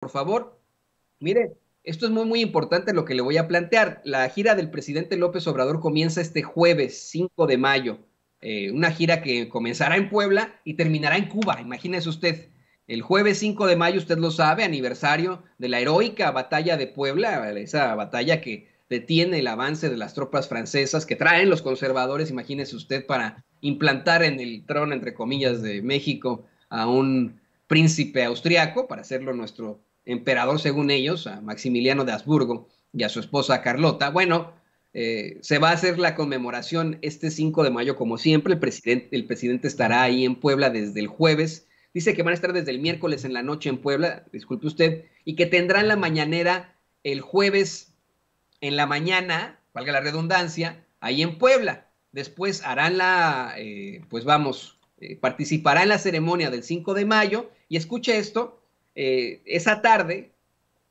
por favor. Mire, esto es muy, muy importante lo que le voy a plantear. La gira del presidente López Obrador comienza este jueves 5 de mayo. Eh, una gira que comenzará en Puebla y terminará en Cuba. Imagínese usted. El jueves 5 de mayo, usted lo sabe, aniversario de la heroica batalla de Puebla, esa batalla que detiene el avance de las tropas francesas que traen los conservadores, imagínese usted, para implantar en el trono, entre comillas, de México a un príncipe austriaco, para hacerlo nuestro emperador según ellos, a Maximiliano de Habsburgo y a su esposa Carlota. Bueno, eh, se va a hacer la conmemoración este 5 de mayo, como siempre. El presidente, estará ahí en Puebla desde el jueves. Dice que van a estar desde el miércoles en la noche en Puebla, disculpe usted, y que tendrán la mañanera el jueves en la mañana, valga la redundancia, ahí en Puebla. Después harán la, eh, pues vamos, eh, participará en la ceremonia del 5 de mayo y escuche esto, eh, esa tarde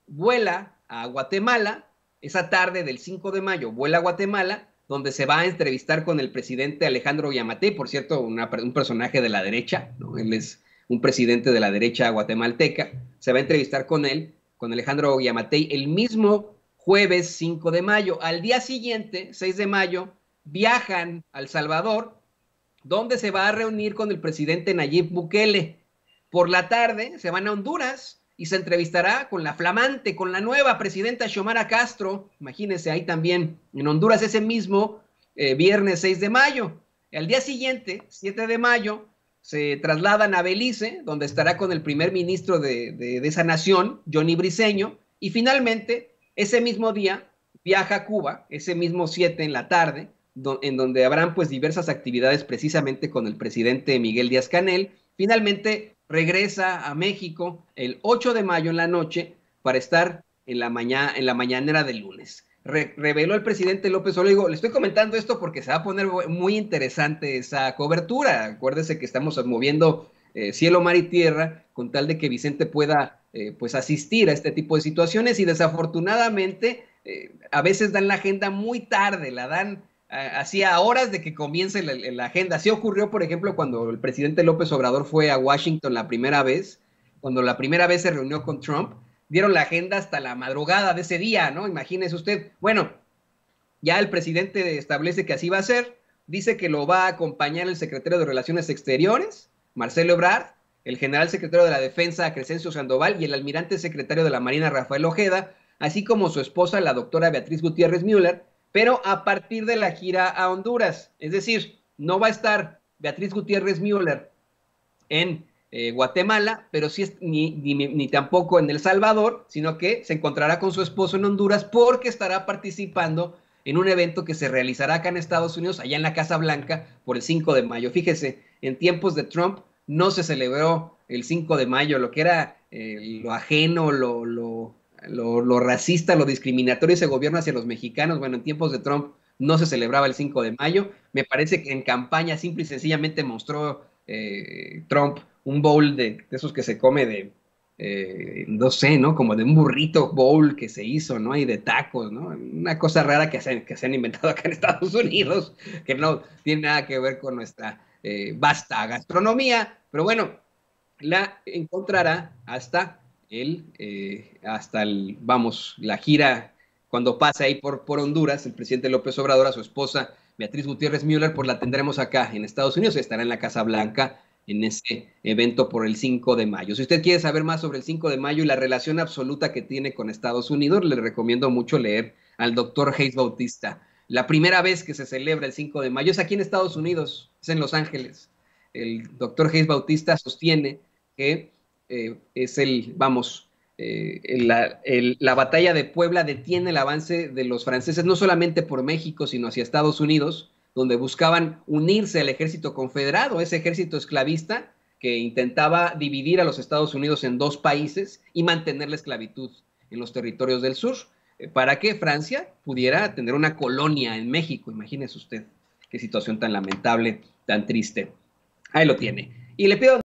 vuela a Guatemala, esa tarde del 5 de mayo vuela a Guatemala, donde se va a entrevistar con el presidente Alejandro Yamate, por cierto, un personaje de la derecha, ¿no? él es un presidente de la derecha guatemalteca, se va a entrevistar con él, con Alejandro Yamatei, el mismo jueves 5 de mayo. Al día siguiente, 6 de mayo, viajan al Salvador, donde se va a reunir con el presidente Nayib Bukele. Por la tarde se van a Honduras y se entrevistará con la flamante, con la nueva presidenta Xiomara Castro. Imagínense ahí también en Honduras ese mismo eh, viernes 6 de mayo. Al día siguiente, 7 de mayo, se trasladan a Belice, donde estará con el primer ministro de, esa nación, Johnny Briceño, y finalmente, ese mismo día, viaja a Cuba, ese mismo 7 en la tarde, en donde habrán pues diversas actividades precisamente con el presidente Miguel Díaz Canel. Finalmente regresa a México el 8 de mayo en la noche para estar en la, mañana, en la mañanera del lunes. reveló el presidente López Obrador, le estoy comentando esto porque se va a poner muy interesante esa cobertura. Acuérdese que estamos moviendo eh, cielo, mar y tierra con tal de que Vicente pueda eh, pues asistir a este tipo de situaciones y desafortunadamente eh, a veces dan la agenda muy tarde, la dan hacía horas de que comience la, agenda. Así ocurrió, por ejemplo, cuando el presidente López Obrador fue a Washington la primera vez, cuando la primera vez se reunió con Trump, dieron la agenda hasta la madrugada de ese día, ¿no? Imagínese usted. Bueno, ya el presidente establece que así va a ser, dice que lo va a acompañar el secretario de Relaciones Exteriores, Marcelo Ebrard, el general secretario de la Defensa, Crescencio Sandoval, y el almirante secretario de la Marina, Rafael Ojeda, así como su esposa, la doctora Beatriz Gutiérrez Müller, pero a partir de la gira a Honduras. Es decir, no va a estar Beatriz Gutiérrez Müller en eh, Guatemala, pero sí es, ni, ni, tampoco en El Salvador, sino que se encontrará con su esposo en Honduras porque estará participando en un evento que se realizará acá en Estados Unidos, allá en la Casa Blanca, por el 5 de mayo. Fíjese, en tiempos de Trump no se celebró el 5 de mayo, lo que era eh, lo ajeno, lo, lo, lo, racista, lo discriminatorio ese gobierno hacia los mexicanos. Bueno, en tiempos de Trump no se celebraba el 5 de mayo. Me parece que en campaña simple y sencillamente mostró eh, Trump un bowl de, esos que se come de, eh, no sé, ¿no? Como de un burrito bowl que se hizo, ¿no? Y de tacos, ¿no? Una cosa rara que se, que se han inventado acá en Estados Unidos, que no tiene nada que ver con nuestra eh, vasta gastronomía. Pero bueno, la encontrará hasta él eh, hasta el, vamos, la gira, cuando pase ahí por, por Honduras, el presidente López Obrador, a su esposa Beatriz Gutiérrez Müller, pues la tendremos acá en Estados Unidos, estará en la Casa Blanca en ese evento por el 5 de mayo. Si usted quiere saber más sobre el 5 de mayo y la relación absoluta que tiene con Estados Unidos, le recomiendo mucho leer al doctor Hayes Bautista. La primera vez que se celebra el 5 de mayo es aquí en Estados Unidos, es en Los Ángeles. El doctor Hayes Bautista sostiene que eh, es el, vamos, eh, la, batalla de Puebla detiene el avance de los franceses, no solamente por México, sino hacia Estados Unidos, donde buscaban unirse al ejército confederado, ese ejército esclavista que intentaba dividir a los Estados Unidos en dos países y mantener la esclavitud en los territorios del sur, eh, para que Francia pudiera tener una colonia en México. Imagínese usted qué situación tan lamentable, tan triste. Ahí lo tiene. Y le pido